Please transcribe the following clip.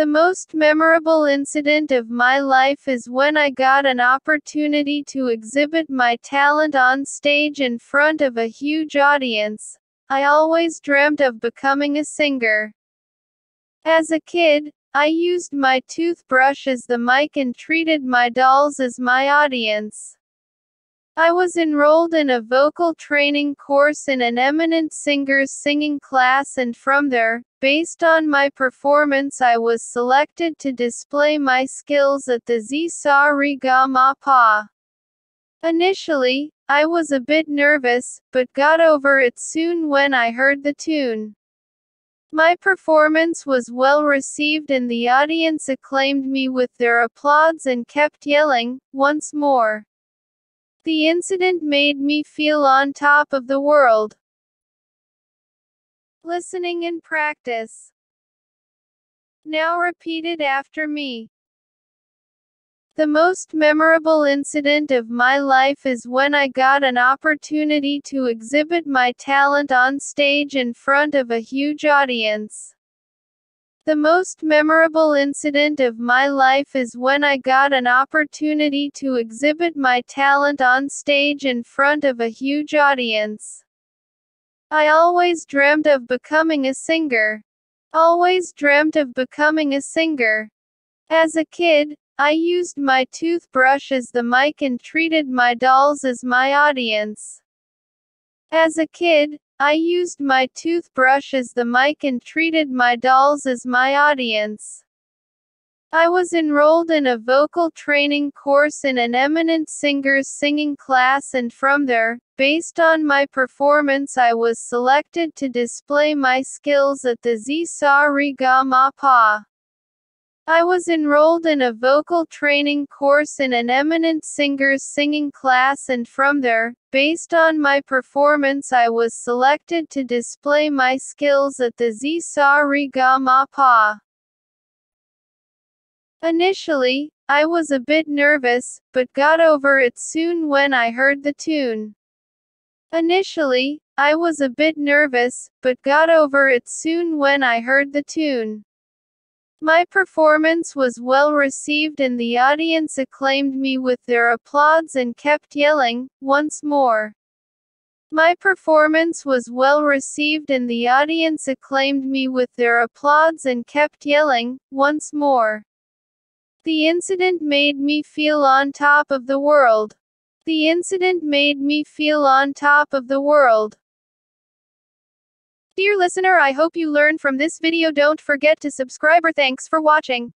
The most memorable incident of my life is when I got an opportunity to exhibit my talent on stage in front of a huge audience. I always dreamt of becoming a singer. As a kid, I used my toothbrush as the mic and treated my dolls as my audience. I was enrolled in a vocal training course in an eminent singer's singing class and from there, based on my performance I was selected to display my skills at the Zee Sa Ma Pa. Initially, I was a bit nervous, but got over it soon when I heard the tune. My performance was well received and the audience acclaimed me with their applause and kept yelling, once more. The incident made me feel on top of the world. Listening and practice. Now repeat it after me. The most memorable incident of my life is when I got an opportunity to exhibit my talent on stage in front of a huge audience. The most memorable incident of my life is when I got an opportunity to exhibit my talent on stage in front of a huge audience. I always dreamt of becoming a singer. Always dreamt of becoming a singer. As a kid, I used my toothbrush as the mic and treated my dolls as my audience. As a kid, I used my toothbrush as the mic and treated my dolls as my audience. I was enrolled in a vocal training course in an eminent singer's singing class and from there, based on my performance I was selected to display my skills at the Zee Sa Re Ga Ma Pa. I was enrolled in a vocal training course in an eminent singer's singing class and from there, based on my performance I was selected to display my skills at the Zee Sa Re Ga Ma Pa. Initially, I was a bit nervous, but got over it soon when I heard the tune. Initially, I was a bit nervous, but got over it soon when I heard the tune. My performance was well received and the audience acclaimed me with their applause and kept yelling, once more. My performance was well received and the audience acclaimed me with their applause and kept yelling, once more. The incident made me feel on top of the world. The incident made me feel on top of the world. Dear listener I hope you learned from this video don't forget to subscribe or thanks for watching.